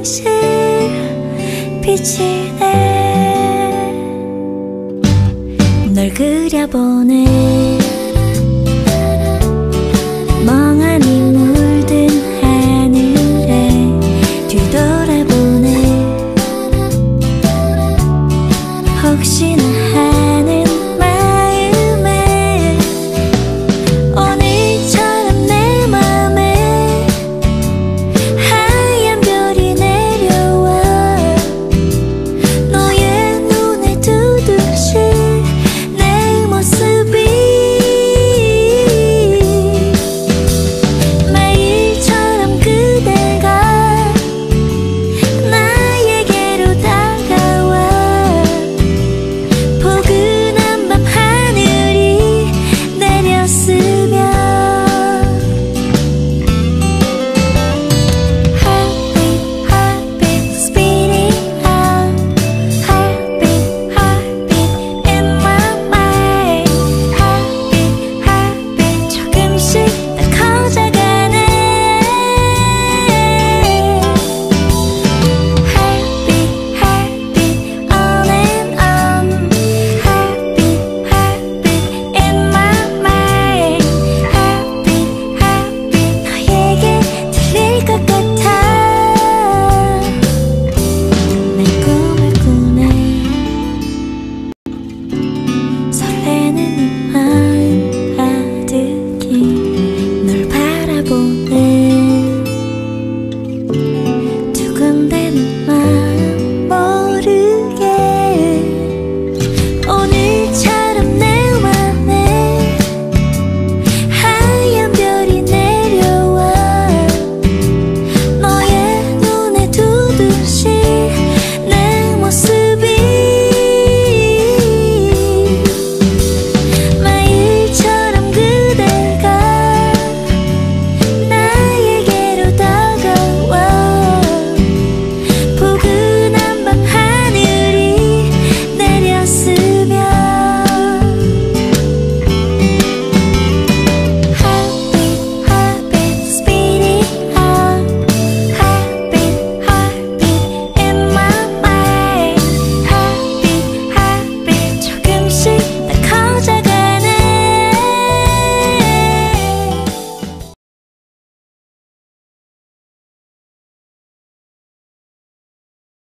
잠시 빛이 내널 그려보네. 멍하니 물든 하늘에 뒤돌아보네. 혹시나 tempo.